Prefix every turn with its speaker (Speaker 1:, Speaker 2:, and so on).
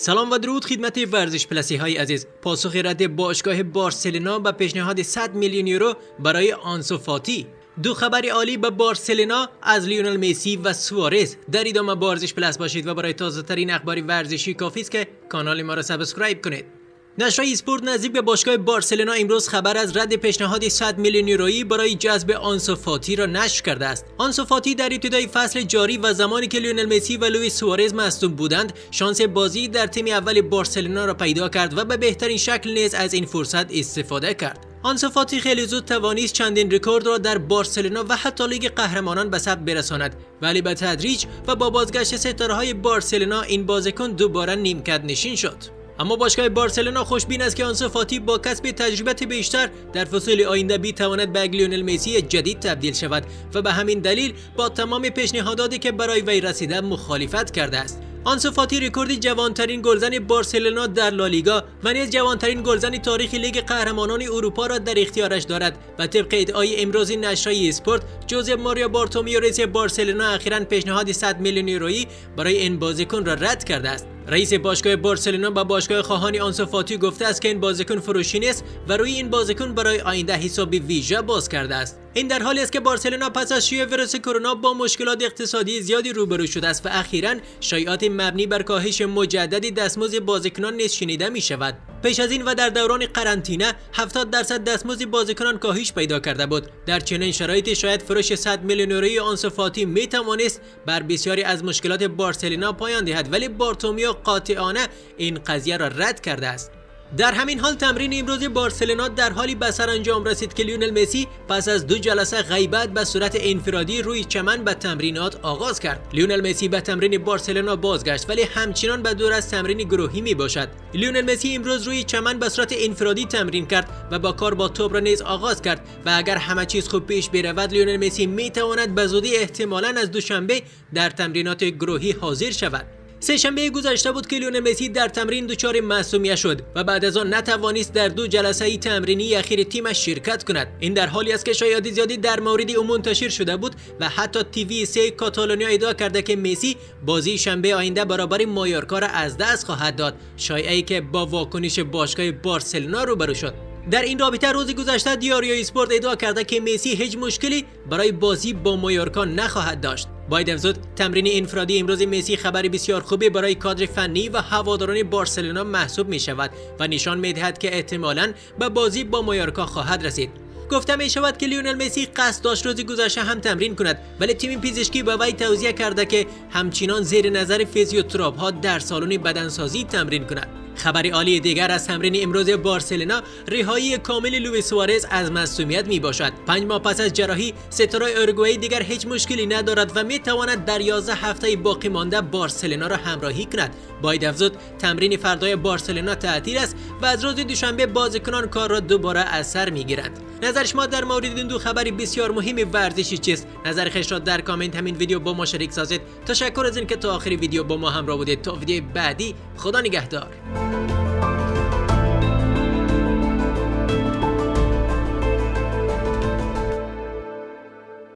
Speaker 1: سلام و درود خدمت ورزش پلسی های عزیز. پاسخ رد باشگاه بارسلونا به پیشنهاد 100 میلیون یورو برای آنسو فاتی. دو خبر عالی به بارسلونا از لیونل میسی و سوارز. در ادامه ورزش پلس باشید و برای تازه ترین اخبار ورزشی کافی است که کانال ما را subscribe کنید. نشریه اسپورت نزدیک به باشگاه بارسلونا امروز خبر از رد پیشنهاد 100 میلیون یورویی برای جذب آنسو فاتی را نشر کرده است. آنسو فاتی در ابتدای فصل جاری و زمانی که لیونل مسی و لوئیس سوارز مصدوم بودند، شانس بازی در تیم اول بارسلونا را پیدا کرد و به بهترین شکل نیز از این فرصت استفاده کرد. آنسو فاتی خیلی زود توانست چندین رکورد را در بارسلونا و حتی لیگ قهرمانان به ثبت برساند ولی به تدریج و با بازگشت ستاره های بارسلونا این بازیکن دوباره نیمکت نشین شد. اما باشگاه بارسلونا خوشبین است که آنسو فاتی با کسب تجربه بیشتر در فصول آینده می تواند به لیونل مسی جدید تبدیل شود و به همین دلیل با تمام پیشنهاداتی که برای وی رسیده مخالفت کرده است. آنسو فاتی رکورد جوانترین گلزن بارسلونا در لالیگا و نیز جوانترین گلزن تاریخ لیگ قهرمانان اروپا را در اختیارش دارد و طبق ادعای امروزی نشریه اسپورت جوزف ماریا بارتومیو رئیس بارسلونا اخیرا پیشنهاد 100 میلیون یورویی برای این بازیکن را رد کرده است. رئیس باشگاه بارسلونا با باشگاه خواهان آنسو فاتی گفته است که این بازیکن فروشی نیست و روی این بازیکن برای آینده حساب ویژه باز کرده است. این در حالی است که بارسلونا پس از شیوع ویروس کرونا با مشکلات اقتصادی زیادی روبرو شده است و اخیرا شایعات مبنی بر کاهش مجددی دستمزد بازیکنان نیز شنیده می شود پیش از این و در دوران قرنطینه 70 درصد دستمزد بازیکنان کاهش پیدا کرده بود. در چنین شرایطی شاید فروش 100 میلیون یورویی آنسو فاتی می توانست بر بسیاری از مشکلات بارسلونا پایان دهد ولی بارتومیو قاطعانه این قضیه را رد کرده است. در همین حال تمرین امروز بارسلونا در حالی به انجام رسید که لیونل مسی پس از دو جلسه غیبت به صورت انفرادی روی چمن به تمرینات آغاز کرد. لیونل مسی به تمرین بارسلونا بازگشت ولی همچنان به دور از تمرین گروهی می باشد لیونل مسی امروز روی چمن به صورت انفرادی تمرین کرد و با کار با توپ را نیز آغاز کرد و اگر همه چیز خوب پیش برود لیونل مسی می تواند به زودی احتمالا از دوشنبه در تمرینات گروهی حاضر شود. سهشنبه گذشته بود که لیونل مسی در تمرین دچار معصومیت شد و بعد از آن نتوانست در دو جلسه ای تمرینی اخیر تیمش شرکت کند. این در حالی است که شایعات زیادی در مورد او منتشر شده بود و حتی تیوی سه کاتالونیا ادعا کرده که مسی بازی شنبه آینده برابر مایورکا را از دست خواهد داد. شایعه که با واکنش باشگاه بارسلونا روبرو شد. در این رابطه روز گذشته دیاریو اسپورت ادعا کرده که مسی هیچ مشکلی برای بازی با مایورکا نخواهد داشت. باید زود تمرین انفرادی امروز مسی خبر بسیار خوبی برای کادر فنی و هواداران بارسلونا محسوب می شود و نشان می دهد که احتمالاً به بازی با مایورکا خواهد رسید. گفته می شود که لیونل مسی قصد داشت روز گذشته هم تمرین کند ولی تیم پزشکی به وی توصیه کرده که همچنان زیر نظر فیزیوتراپ ها در سالن بدنسازی تمرین کند. خبر عالی دیگر از تمرین امروز بارسلونا رهایی کامل لوئیس سوارز از مصونیت می باشد پنج ماه پس از جراحی ستاره اورگوئه دیگر هیچ مشکلی ندارد و می تواند در 11 هفته باقی مانده بارسلونا را همراهی کند. باید افزود تمرین فردای بارسلونا تعطیل است و از روز دوشنبه بازیکنان کار را دوباره از سر می‌گیرند. نظر شما در مورد این دو خبری بسیار مهم ورزشی چیست؟ نظر خیش را در کامنت همین ویدیو با ما شریک سازید. تشکر از اینکه تا آخر ویدیو با ما همراه بودید. تا ویدیو بعدی خدا نگهدار.